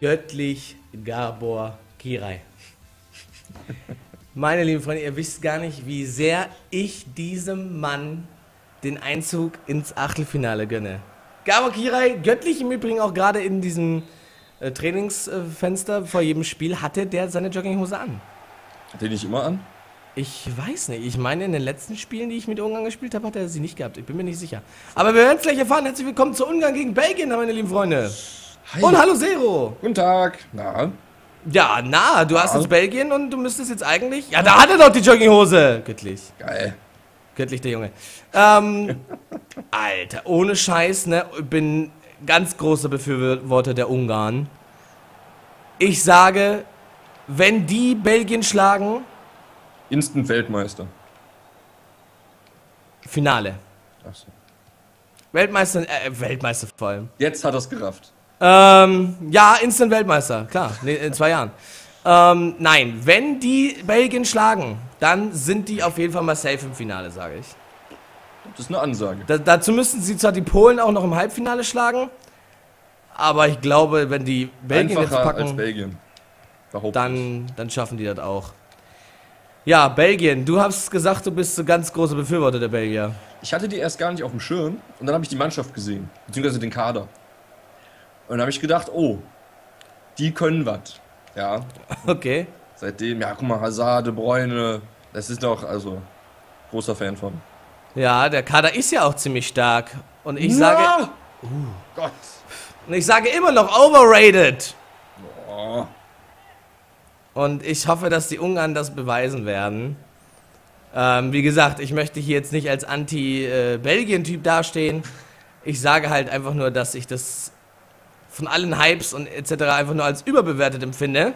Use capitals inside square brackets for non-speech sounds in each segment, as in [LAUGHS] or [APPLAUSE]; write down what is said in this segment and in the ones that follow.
göttlich Gabor Kirai. Meine lieben Freunde, ihr wisst gar nicht, wie sehr ich diesem Mann den Einzug ins Achtelfinale gönne. Gabor Kirai, göttlich im Übrigen auch gerade in diesem äh, Trainingsfenster vor jedem Spiel, hatte der seine Jogginghose an. Hat den nicht immer an? Ich weiß nicht. Ich meine, in den letzten Spielen, die ich mit Ungarn gespielt habe, hat er sie nicht gehabt. Ich bin mir nicht sicher. Aber wir werden es gleich erfahren. Herzlich willkommen zu Ungarn gegen Belgien, meine lieben Freunde. Hi. Und hallo Zero. Guten Tag. Na, Ja, na, du hast jetzt Belgien und du müsstest jetzt eigentlich. Ja, da hat er doch die Jogginghose. Göttlich. geil. Göttlich der Junge. Ähm, [LAUGHS] Alter, ohne Scheiß, ne? Ich bin ganz großer Befürworter der Ungarn. Ich sage, wenn die Belgien schlagen, Instant Weltmeister. Finale. Achso. Weltmeister, äh, Weltmeister vor allem. Jetzt hat er's gerafft. Ähm, ja, Instant Weltmeister, klar, nee, in zwei Jahren. Ähm, nein, wenn die Belgien schlagen, dann sind die auf jeden Fall mal safe im Finale, sage ich. Das ist eine Ansage. Da, dazu müssten sie zwar die Polen auch noch im Halbfinale schlagen, aber ich glaube, wenn die Belgien Einfacher jetzt als packen, Belgien. Behaupte ich. dann, dann schaffen die das auch. Ja, Belgien, du hast gesagt, du bist so ganz großer Befürworter der Belgier. Ich hatte die erst gar nicht auf dem Schirm und dann habe ich die Mannschaft gesehen, beziehungsweise den Kader. Und dann habe ich gedacht, oh, die können was. Ja, Okay. seitdem, ja, guck mal, Hazard, De Bruyne, das ist doch, also, großer Fan von. Ja, der Kader ist ja auch ziemlich stark. Und ich sage, Na! Gott. und ich sage immer noch overrated. Oh. Und ich hoffe, dass die Ungarn das beweisen werden. Ähm, wie gesagt, ich möchte hier jetzt nicht als Anti-Belgien-Typ dastehen. Ich sage halt einfach nur, dass ich das von allen Hypes und etc. einfach nur als überbewertet empfinde.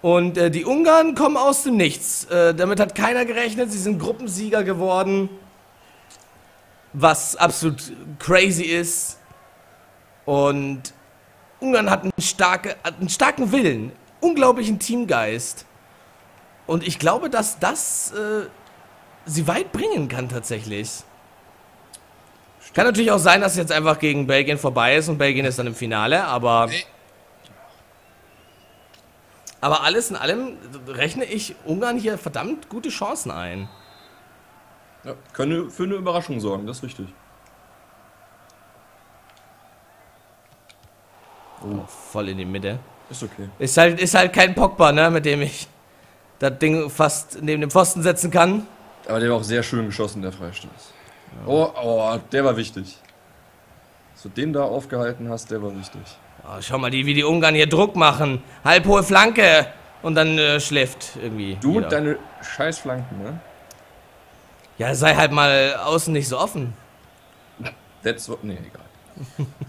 Und äh, die Ungarn kommen aus dem Nichts. Äh, damit hat keiner gerechnet. Sie sind Gruppensieger geworden. Was absolut crazy ist. Und Ungarn hat einen, starke, hat einen starken Willen, unglaublichen Teamgeist. Und ich glaube, dass das äh, sie weit bringen kann tatsächlich. Kann natürlich auch sein, dass jetzt einfach gegen Belgien vorbei ist und Belgien ist dann im Finale, aber. Nee. Aber alles in allem rechne ich Ungarn hier verdammt gute Chancen ein. Ja, können für eine Überraschung sorgen, das ist richtig. Oh, voll in die Mitte. Ist okay. Ist halt, ist halt kein Pogba, ne, mit dem ich das Ding fast neben dem Pfosten setzen kann. Aber der war auch sehr schön geschossen, der Freistoß. Oh, oh, der war wichtig. Dass du den da aufgehalten hast, der war wichtig. Oh, schau mal, die, wie die Ungarn hier Druck machen. Halbhohe Flanke. Und dann äh, schläft irgendwie. Du jeder. und deine scheiß Flanken, ne? Ja, sei halt mal außen nicht so offen. That's what. Nee, egal. [LAUGHS]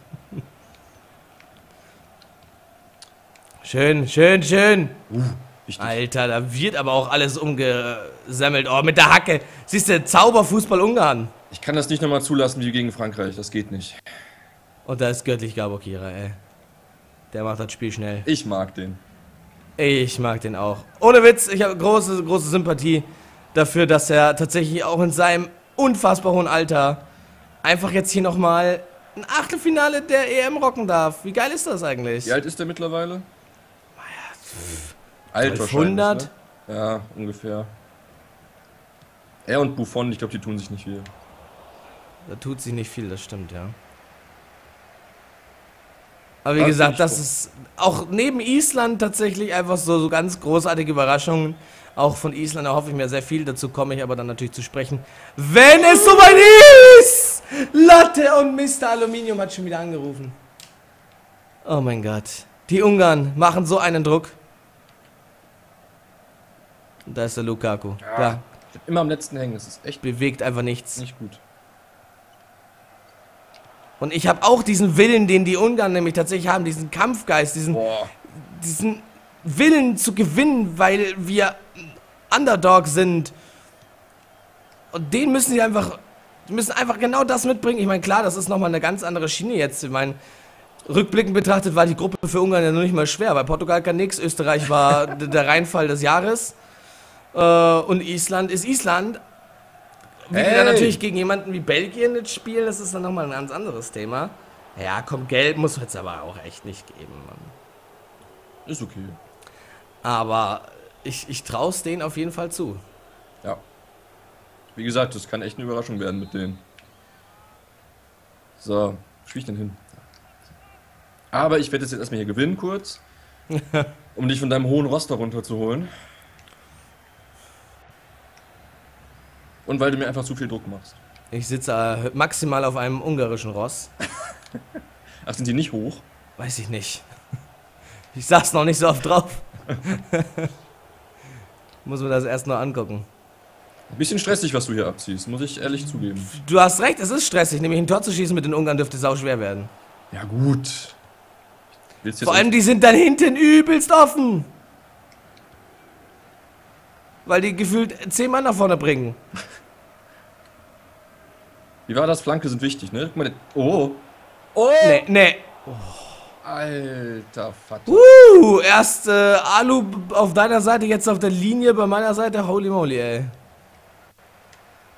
Schön, schön, schön. Wichtig. Alter, da wird aber auch alles umgesammelt. Oh, mit der Hacke. Siehst du, Zauberfußball Ungarn. Ich kann das nicht nochmal zulassen wie gegen Frankreich, das geht nicht. Und da ist göttlich Gabor Kira, ey. Der macht das Spiel schnell. Ich mag den. Ich mag den auch. Ohne Witz, ich habe große, große Sympathie dafür, dass er tatsächlich auch in seinem unfassbar hohen Alter einfach jetzt hier nochmal ein Achtelfinale der EM rocken darf. Wie geil ist das eigentlich? Wie alt ist der mittlerweile? Alt 1200? wahrscheinlich. Ne? Ja, ungefähr. Er und Buffon, ich glaube, die tun sich nicht viel. Da tut sich nicht viel, das stimmt, ja. Aber wie Das gesagt, das ist auch neben Island tatsächlich einfach so, so ganz großartige Überraschungen. Auch von Island erhoffe ich mir sehr viel, dazu komme ich aber dann natürlich zu sprechen, wenn es soweit ist! Latte und Mr. Aluminium hat schon wieder angerufen. Oh mein Gott. Die Ungarn machen so einen Druck. Und da ist der Lukaku. Ja. Da immer am letzten hängen, das ist echt bewegt einfach nichts. nicht gut. Und ich habe auch diesen Willen, den die Ungarn nämlich tatsächlich haben, diesen Kampfgeist, diesen, Boah. diesen Willen zu gewinnen, weil wir Underdog sind. Und den müssen sie einfach, die müssen einfach genau das mitbringen. Ich meine, klar, das ist nochmal eine ganz andere Schiene jetzt. Ich meine, rückblickend betrachtet war die Gruppe für Ungarn ja noch nicht mal schwer, weil Portugal kann nichts, Österreich war [LAUGHS] der Reinfall des Jahres. Äh, und Island ist Island. Wie die dann natürlich gegen jemanden wie Belgien jetzt spielen, das ist dann nochmal ein ganz anderes Thema. Ja, komm, Geld muss jetzt aber auch echt nicht geben, Mann. Ist okay. Aber ich, ich traue es denen auf jeden Fall zu. Ja. Wie gesagt, das kann echt eine Überraschung werden mit denen. So, spiel ich denn hin? Aber ich werde jetzt erstmal hier gewinnen kurz. [LAUGHS] um dich von deinem hohen Roster runterzuholen. Und weil du mir einfach zu viel Druck machst. Ich sitze äh, maximal auf einem ungarischen Ross. [LAUGHS] Ach, sind die nicht hoch? Weiß ich nicht. Ich saß noch nicht so oft drauf. [LAUGHS] Muss mir das erst noch angucken. Ein bisschen stressig, was du hier abziehst, muss ich ehrlich zugeben. Du hast recht, es ist stressig. Nämlich ein Tor zu schießen mit den Ungarn dürfte sau schwer werden. Ja, gut. Vor allem, die sind dann hinten übelst offen. Weil die gefühlt zehn Mann nach vorne bringen. Wie war das? Flanke sind wichtig, ne? Guck mal, oh. Oh! Nee, nee. Alter Vater. Uh, erst äh, Alu auf deiner Seite, jetzt auf der Linie bei meiner Seite. Holy moly, ey.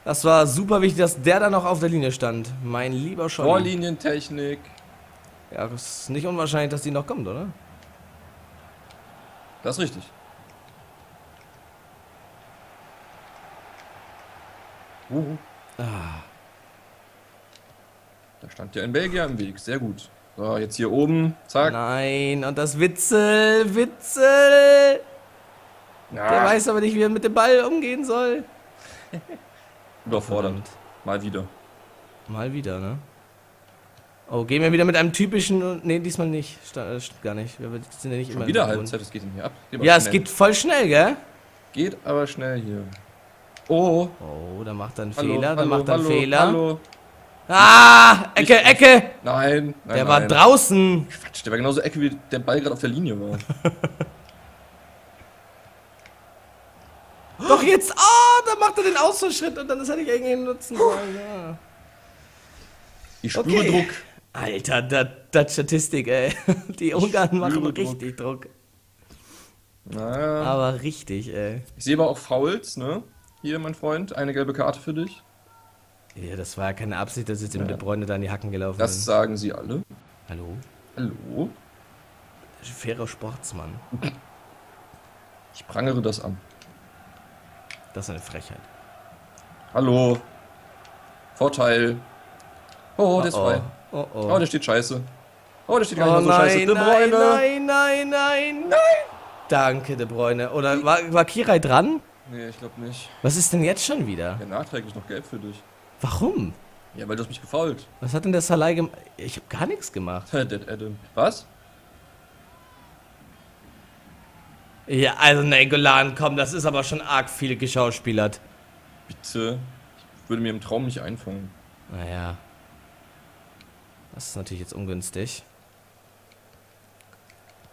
Das war super wichtig, dass der da noch auf der Linie stand. Mein lieber Scholli. Vorlinientechnik. Ja, es ist nicht unwahrscheinlich, dass die noch kommt, oder? Das ist richtig. Uh. Ah. Da stand ja ein Belgier im Weg. Sehr gut. So, jetzt hier oben. Zack. Nein, und das Witzel, Witzel. Der Ja, weiß aber nicht, wie er mit dem Ball umgehen soll. [LAUGHS] überfordert. Mal wieder. Mal wieder, ne? Oh, gehen wir wieder mit einem typischen. Ne, diesmal nicht. Äh, stimmt gar nicht. Wir sind ja nicht Schon immer. wieder. Halbzeit. Was geht denn hier ab? Ja, es schnell. geht voll schnell, gell? Geht aber schnell hier. Oh. Oh, da macht er einen Hallo, Fehler, da macht er einen hallo, Fehler. Hallo. Ah, Ecke, Nicht- Ecke! Nein, nein, Der war nein. draußen. Quatsch, der war genauso Ecke, wie der Ball gerade auf der Linie war. Doch jetzt, ah, da macht er den Ausfallschritt und dann das hätte ich irgendwie nutzen sollen. Ja. Ich spüre Okay. Druck. Alter, das Statistik, ey. [LAUGHS] Die Ungarn machen Druck. richtig Druck. Naja. Aber richtig, ey. Ich sehe aber auch Fouls, ne? Hier, mein Freund, eine gelbe Karte für dich. Ja, das war ja keine Absicht, dass jetzt dem Ja. De Bruyne da in die Hacken gelaufen Das sind. sagen sie alle. Hallo? Hallo? Fairer Sportsmann. Ich prangere das an. Das ist eine Frechheit. Hallo? Vorteil. Oh, der ist frei. Oh, oh. Oh, der steht scheiße. Oh, der steht gar Oh nicht mal so scheiße. nein, De nein, Bruyne. nein, nein, nein, nein. Danke, De Bruyne. Oder war, war Kirai dran? Nee, ich glaube nicht. Was ist denn jetzt schon wieder? Ja, nachträglich noch gelb für dich. Warum? Ja, weil du hast mich gefault. Was hat denn der Salai gemacht? Ich habe gar nichts gemacht. [LAUGHS] Dead Adam. Was? Ja, also Nengolan, komm, das ist aber schon arg viel geschauspielert. Bitte. Ich würde mir im Traum nicht einfangen. Naja. Das ist natürlich jetzt ungünstig.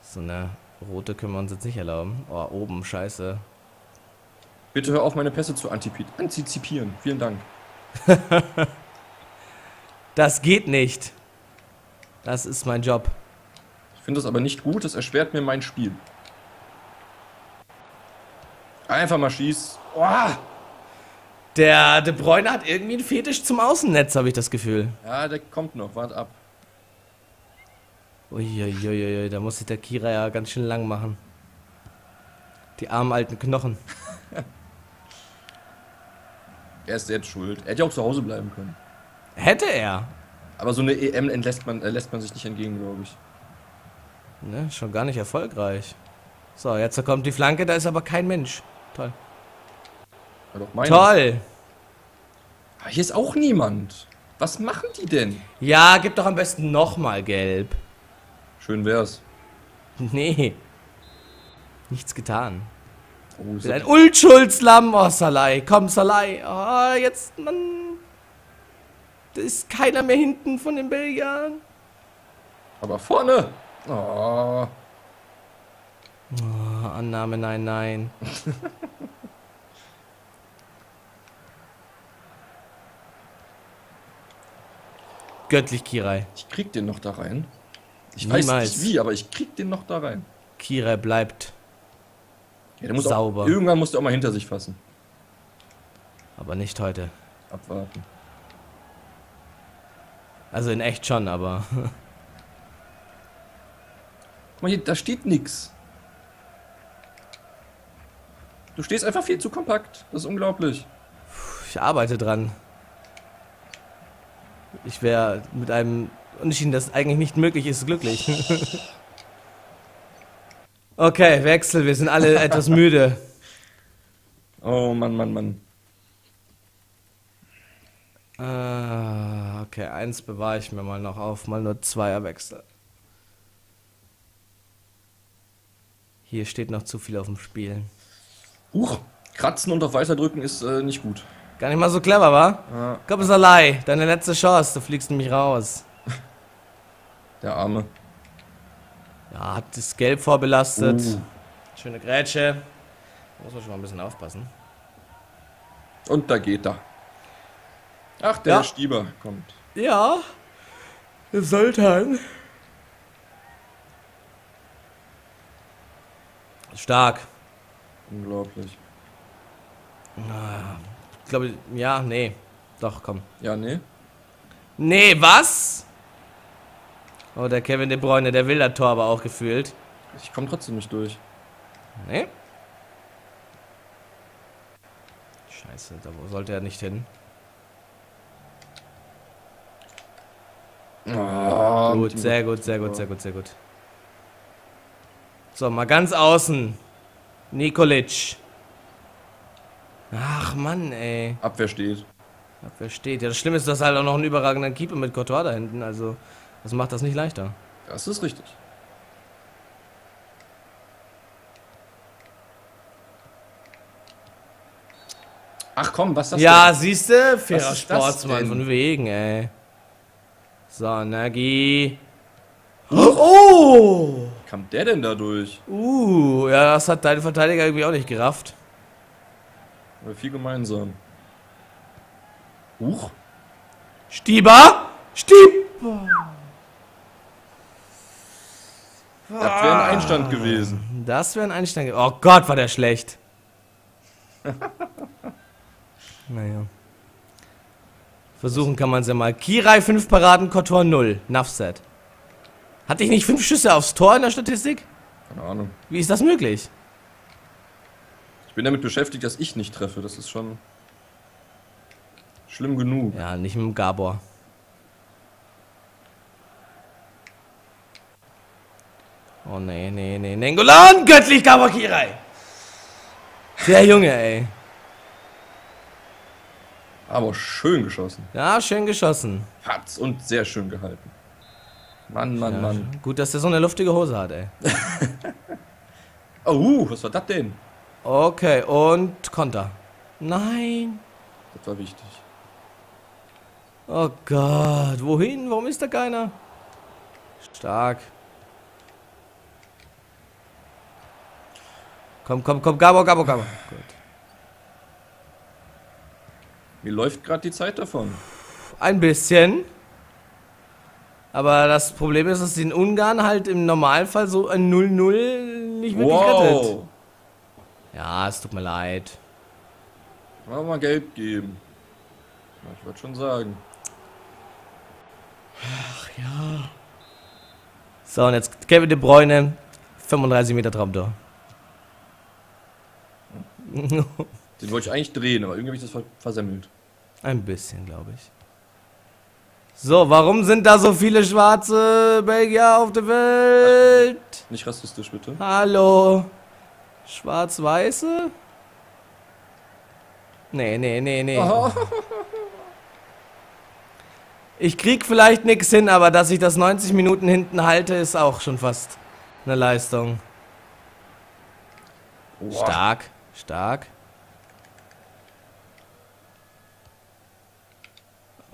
So eine rote können wir uns jetzt nicht erlauben. Oh, oben, scheiße. Bitte hör auf, meine Pässe zu antizipieren. Vielen Dank. [LAUGHS] Das geht nicht. Das ist mein Job. Ich finde das aber nicht gut. Das erschwert mir mein Spiel. Einfach mal schieß. Oh! Der De Bruyne hat irgendwie einen Fetisch zum Außennetz, habe ich das Gefühl. Ja, der kommt noch. Wart ab. Uiuiuiui, da muss sich der Kira ja ganz schön lang machen. Die armen alten Knochen. [LAUGHS] Er ist selbst schuld. Er hätte ja auch zu Hause bleiben können. Hätte er. Aber so eine EM entlässt man, äh, lässt man sich nicht entgegen, glaube ich. Ne, schon gar nicht erfolgreich. So, jetzt kommt die Flanke, da ist aber kein Mensch. Toll. War doch meine. Toll. Ah, hier ist auch niemand. Was machen die denn? Ja, gib doch am besten nochmal gelb. Schön wär's. [LAUGHS] Nee. Nichts getan. Oh, Bin ein Unschuldslamm. Oh, Salai. Komm, Salai. Oh, jetzt, Mann. Da ist keiner mehr hinten von den Belgiern. aber vorne. Oh. Oh, Annahme, nein, nein. [LAUGHS] Göttlich Kirai. Ich krieg den noch da rein. Ich Niemals. weiß nicht wie, aber ich krieg den noch da rein. Kirai bleibt. Ja, sauber. Auch, irgendwann musst du auch mal hinter sich fassen. Aber nicht heute. Abwarten. Also in echt schon, aber. [LAUGHS] Guck mal hier, da steht nichts. Du stehst einfach viel zu kompakt. Das ist unglaublich. Ich arbeite dran. Ich wäre mit einem und ich das eigentlich nicht möglich ist, glücklich. [LAUGHS] okay, Wechsel. Wir sind alle [LAUGHS] etwas müde. Oh Mann, Mann, Mann. Ah, okay, eins bewahre ich mir mal noch auf. Mal nur Zweierwechsel. Hier steht noch zu viel auf dem Spiel. Huch, kratzen und auf weiter drücken ist äh, nicht gut. Gar nicht mal so clever, wa? Ja. Komm, Salai, deine letzte Chance. Du fliegst nämlich raus. [LAUGHS] Der Arme. Ja, hat das Gelb vorbelastet. Uh. Schöne Grätsche. Da muss man schon mal ein bisschen aufpassen. Und da geht er. Ach, der Ja. Stieber kommt. Ja, der Sultan. Stark. Unglaublich. Ich glaube, ja, nee. Doch, komm. Ja, nee. Nee, was? Oh, der Kevin De Bruyne, der will das Tor aber auch gefühlt. Ich komme trotzdem nicht durch. Nee. Scheiße, da sollte er nicht hin. Oh, Gut, sehr gut, sehr gut, sehr gut, sehr gut. So, mal ganz außen. Nikolic. Ach Mann, ey. Abwehr steht. Abwehr steht. Ja, das Schlimme ist, dass halt auch noch ein überragender Keeper mit Courtois da hinten. Also, das macht das nicht leichter. Das ist richtig. Ach komm, was ist das Ja, denn? siehste, fairer Was ist das Sportsmann von wegen, ey. So, Nagi. Oh! Wie kam der denn da durch? Uh, ja, das hat dein Verteidiger irgendwie auch nicht gerafft. Wir viel gemeinsam. Huch. Stieber! Stieber! Das wäre ein Einstand gewesen. Das wäre ein Einstein. ge- Oh Gott, war der schlecht. [LAUGHS] naja. Versuchen kann man es ja mal. Kirai 5 Paraden, Kotor 0. Nuffset. Hatte ich nicht 5 Schüsse aufs Tor in der Statistik? Keine Ahnung. Wie ist das möglich? Ich bin damit beschäftigt, dass ich nicht treffe. Das ist schon schlimm genug. Ja, nicht mit dem Gabor. Oh nee, nee, nee. Nengolan! Göttlich Gabor Kirai! Der Junge, ey. Aber schön geschossen. Ja, schön geschossen. Hat's und sehr schön gehalten. Mann, Mann, Ja, Mann. Gut, dass der so eine luftige Hose hat, ey. [LAUGHS] Oh, uh, was war das denn? Okay, und Konter. Nein. Das war wichtig. Oh Gott, wohin? Warum ist da keiner? Stark. Komm, komm, komm, Gabor, Gabor, Gabor. Gut. Mir läuft gerade die Zeit davon. Ein bisschen. Aber das Problem ist, dass den Ungarn halt im Normalfall so ein 0-0 nicht wirklich rettet. Wow. Ja, es tut mir leid. Mal mal gelb geben. Ja, ich wollte schon sagen. So, und jetzt Kevin De Bruyne, 35 Meter Traumtor. [LAUGHS] Den wollte ich eigentlich drehen, aber irgendwie habe ich das ver versemmelt. Ein bisschen, glaube ich. So, warum sind da so viele schwarze Belgier auf der Welt? Nicht rassistisch, bitte. Hallo? Schwarz-Weiße? Nee, nee, nee, nee. [LAUGHS] Ich krieg vielleicht nix hin, aber dass ich das 90 Minuten hinten halte, ist auch schon fast eine Leistung. Stark, stark.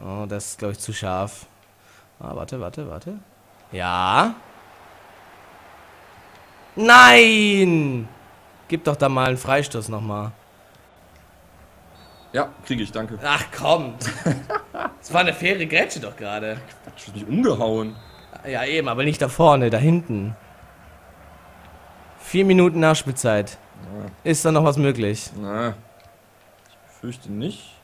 Oh, das ist, glaube ich, zu scharf. Ah, warte, warte, warte. Ja. Nein! Gib doch da mal einen Freistoß nochmal. Ja, kriege ich, danke. Ach, komm. Das war eine faire Grätsche doch gerade. Du hast mich umgehauen. Ja, eben, aber nicht da vorne, da hinten. Vier Minuten Nachspielzeit. Ist da noch was möglich? Na, ich befürchte nicht.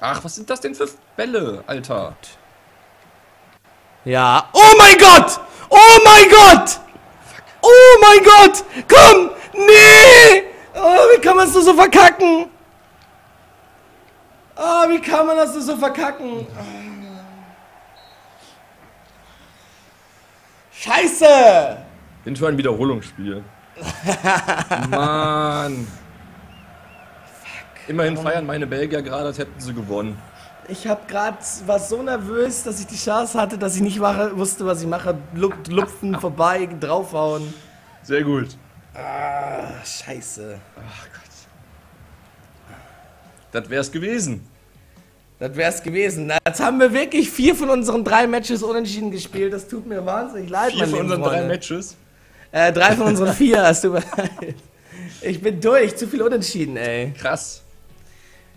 Ach, was sind das denn für Bälle, Alter? Ja. Oh mein Gott! Oh mein Gott! Oh mein Gott! Komm! Nee! Oh, wie kann man das nur so verkacken? Oh, wie kann man das nur so verkacken? Scheiße! Bin für ein Wiederholungsspiel. [LAUGHS] Mann. Immerhin feiern meine Belgier gerade, als hätten sie gewonnen. Ich hab grad, war so nervös, dass ich die Chance hatte, dass ich nicht mache, wusste, was ich mache. Lup- Lupfen, [LAUGHS] vorbei, draufhauen. Sehr gut. Ah, scheiße. Ach Gott. Das wär's gewesen. Das wär's gewesen. Na, Jetzt haben wir wirklich vier von unseren drei Matches unentschieden gespielt. Das tut mir wahnsinnig leid, Vier von unseren drei Freunde. Matches. Äh, drei von unseren vier, hast du leid. [LAUGHS] Ich bin durch, zu viel unentschieden, ey. Krass.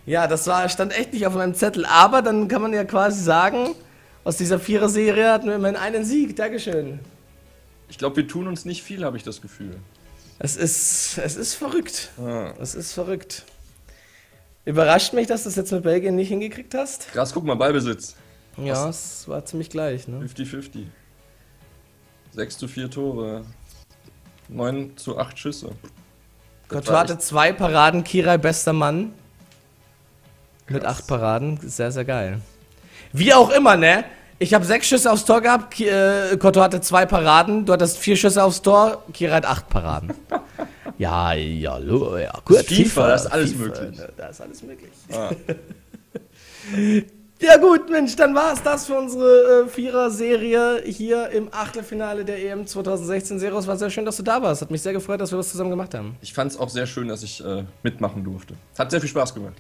Ja, das war, stand echt nicht auf meinem Zettel, aber dann kann man ja quasi sagen, aus dieser Vierer-Serie hatten wir immerhin einen Sieg. Dankeschön. Ich glaube, wir tun uns nicht viel, habe ich das Gefühl. Es ist, es ist verrückt. Ah. Es ist verrückt. Überrascht mich, dass du das jetzt mit Belgien nicht hingekriegt hast. Krass, guck mal, Ballbesitz. Ja, es war ziemlich gleich, ne? 50-50. 6 zu 4 Tore. 9 zu 8 Schüsse. Das war hatte zwei Paraden, Kirai bester Mann. Mit acht Paraden, sehr, sehr geil. Wie auch immer, ne? Ich habe sechs Schüsse aufs Tor gehabt, äh, Courtois hatte zwei Paraden, du hattest vier Schüsse aufs Tor, Kirai hat acht Paraden. [LAUGHS] ja, ja, lo- ja, gut. FIFA, da ist alles möglich. ne, Da ist alles möglich. Ah. [LAUGHS] Ja gut, Mensch, dann war es das für unsere äh, Vierer-Serie hier im Achtelfinale der EM 2016. Serus, war sehr schön, dass du da warst. Hat mich sehr gefreut, dass wir was zusammen gemacht haben. Ich fand es auch sehr schön, dass ich äh, mitmachen durfte. Hat sehr viel Spaß gemacht.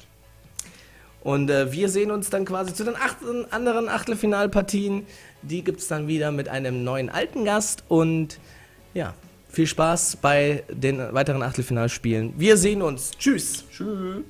Und äh, wir sehen uns dann quasi zu den acht, anderen Achtelfinalpartien. Die gibt es dann wieder mit einem neuen alten Gast. Und ja, viel Spaß bei den weiteren Achtelfinalspielen. Wir sehen uns. Tschüss. Tschüss.